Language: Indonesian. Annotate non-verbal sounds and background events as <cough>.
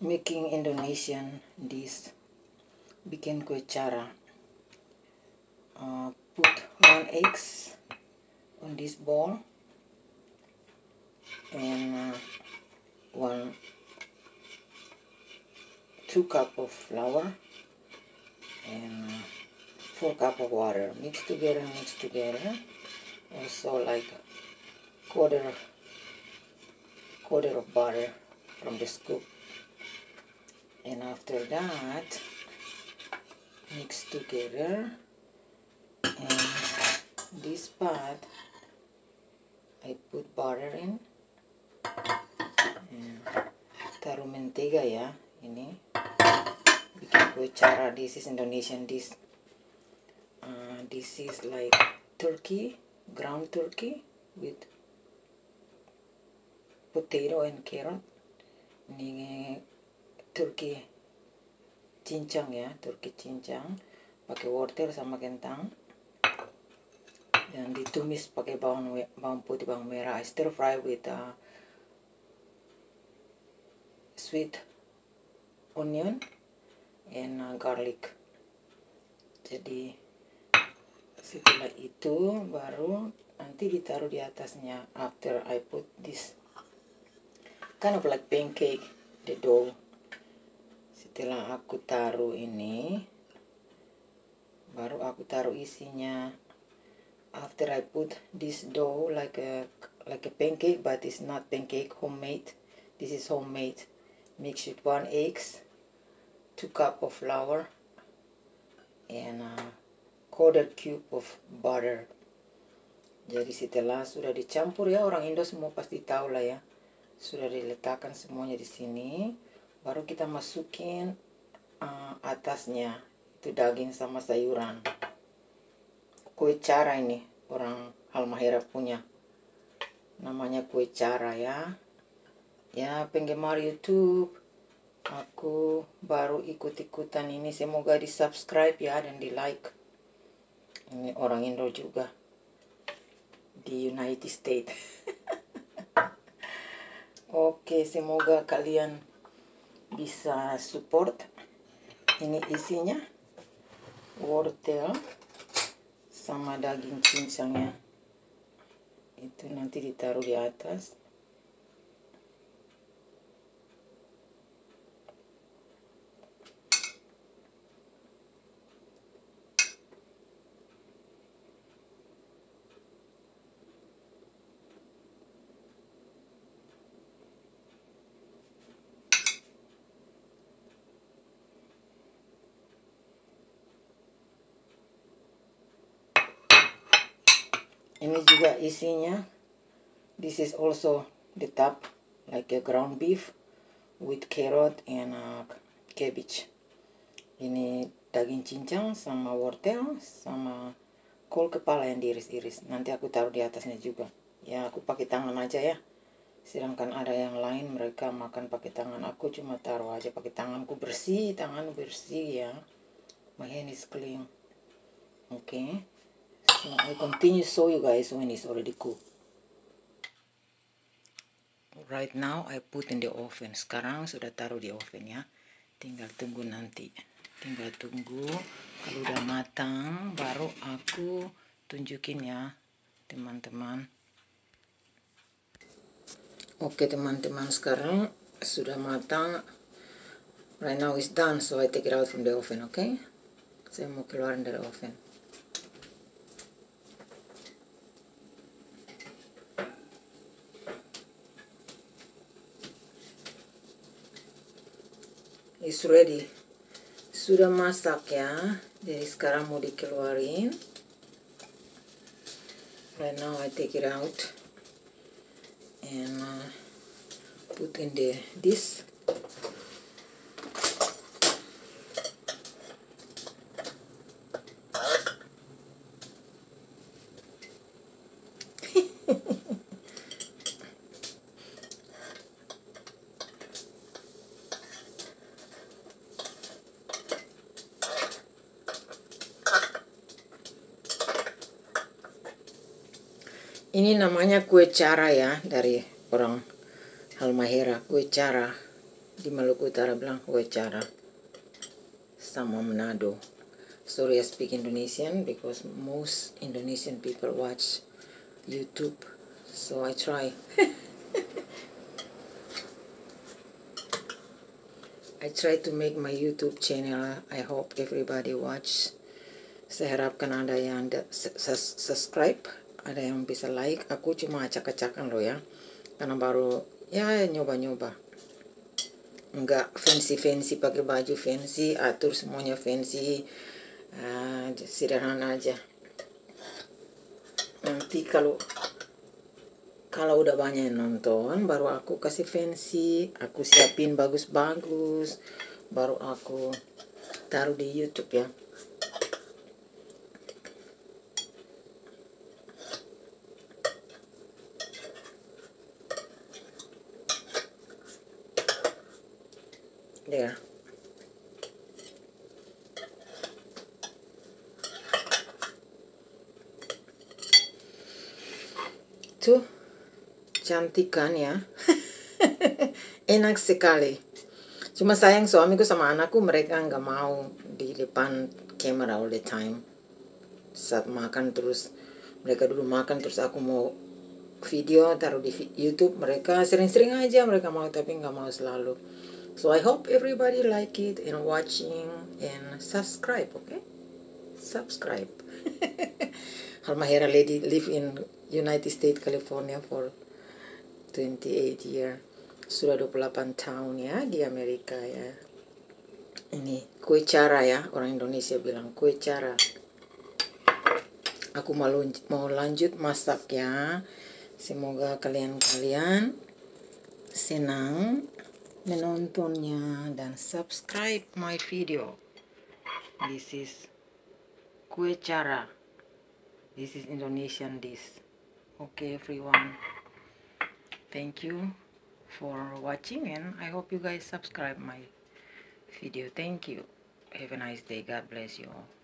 making Indonesian dish bikin kue cara uh, put one eggs on this bowl and uh, one two cup of flour and uh, four cup of water. Mix together mix together. Also like quarter quarter of butter from the scoop and after that mix together. And this part I put butter in. And taruh mentega ya ini bikin kue cara this is Indonesian dish. Uh, this is like turkey ground turkey with potato and carrot. Ini turkey cincang ya turkey cincang. Pakai wortel sama kentang. Dan ditumis pakai bawang bawang putih bawang merah. I stir fry with uh, sweet onion and uh, garlic. Jadi setelah itu baru nanti ditaruh di atasnya after I put this kind of like pancake the dough setelah aku taruh ini baru aku taruh isinya. After I put this dough like a like a pancake but it's not pancake homemade. This is homemade. Mix with one eggs two cup of flour and a quarter cube of butter. Jadi setelah sudah dicampur ya orang Indo semua pasti tahu lah ya. Sudah diletakkan semuanya di sini baru kita masukin uh, atasnya itu daging sama sayuran. Kue cara ini orang Halmahera punya. Namanya kue cara ya. Ya penggemar YouTube aku baru ikut-ikutan ini. Semoga di subscribe ya dan di like ini orang Indo juga. Di United States. <laughs> Oke semoga kalian bisa support. Ini isinya wortel sama daging cincangnya. Itu nanti ditaruh di atas ini juga isinya. This is also the top like a ground beef with carrot and uh, cabbage. Ini daging cincang sama wortel sama kol kepala yang diiris-iris. Nanti aku taruh di atasnya juga. Ya aku pakai tangan aja ya. Sedangkan ada yang lain mereka makan pakai tangan. Aku cuma taruh aja pakai tanganku. Bersih tangan bersih ya. My hand is clean. Oke. okay. So I continue show you guys when it's already cooked. Right now I put in the oven. Sekarang sudah taruh di oven ya. Tinggal tunggu nanti. Tinggal tunggu. Kalau udah matang baru aku tunjukin ya teman-teman. Oke teman-teman sekarang sudah matang. Right now it's done so I take it out from the oven? Okay? Saya mau keluarin dari oven. Is ready sudah masak ya. Jadi sekarang mau dikeluarin. Right now I take it out. And uh, put in the this Ini namanya kue cara ya dari orang Halmahera, kue cara. di Maluku Utara bilang kue cara. Sama Manado. Sorry I speak Indonesian because most Indonesian people watch YouTube. So I try. <laughs> I try to make my YouTube channel. I hope everybody watch. Saya harapkan ada yang subscribe ada yang bisa like aku cuma acak-acakan loh ya. Karena baru ya nyoba-nyoba. Enggak fancy-fancy pakai baju fancy atur semuanya fancy uh, sederhana aja. Nanti kalau kalau udah banyak yang nonton baru aku kasih fancy aku siapin bagus-bagus. Baru aku taruh di YouTube ya there tuh cantik kan ya. <laughs> Enak sekali. Cuma sayang suamiku sama anakku mereka nggak mau di depan kamera all the time. Saat makan terus mereka dulu makan terus aku mau video taruh di YouTube. Mereka sering-sering aja mereka mau tapi nggak mau selalu So I hope everybody like it and watching and subscribe, okay? Subscribe. <laughs> Halmahera lady live in United States, California for 28 year. Sudah 28 tahun ya di Amerika ya. Ini kue cara ya, orang Indonesia bilang kue cara. Aku mau, mau lanjut masak ya. Semoga kalian-kalian senang menontonnya dan subscribe my video. This is kue cara. This is Indonesian dish. Okay everyone. Thank you for watching and I hope you guys subscribe my video. Thank you. Have a nice day. God bless you all